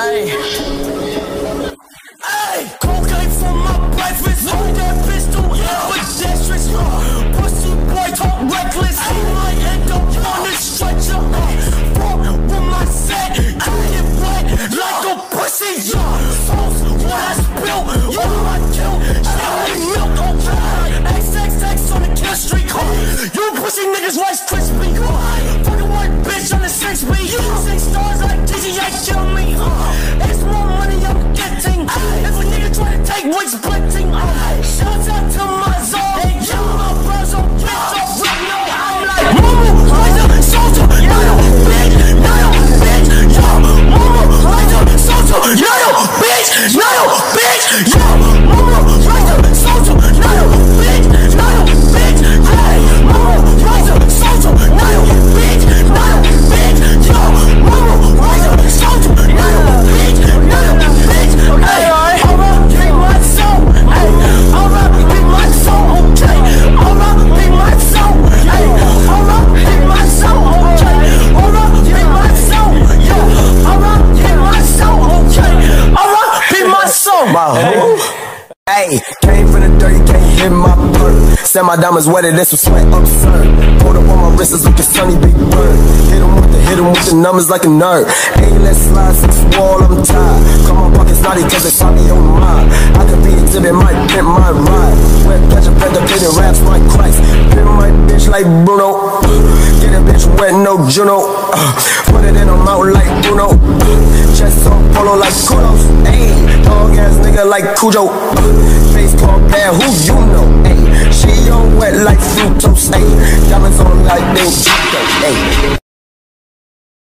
Hey. Hey. Cocaine for my breakfast. Hold that pistol. Yeah. Pedestrians. Pussy boy talk reckless. I might end up on the stretcher. Fuck with my set. Get wet like a pussy. Yeah. Sauce what I spill. All I kill. Shit milk. Okay. XXX on the kill street. You pussy niggas Rice Krispie. Fucking white bitch on the six B. kill me. It's more money I'm getting. If a nigga try to take what's splitting. Shouts out to my zone. My. My who? Hey, came from the dirty, can't hit my bird. Said my diamonds wetter, this was sweat absurd. Pulled up on my wrists looking sunny, big bird. Hit him with the, hit him with the numbers like a nerd. Hey, let's slide six wall, I'm tired. Call my pockets naughty cause they me on mine. I could be exhibit, might pimp my ride. Wet catch a pet, the pitting raps like Christ. Pimp my bitch like Bruno. Get a bitch wet, no Juno. Uh, Put it in her mouth like Bruno. Chest on polo like kudos. Ayy, nigga like Cujo. Face called bad, who you know? Ayy, she on wet like fructose. Ayy, diamonds on like they Ayy.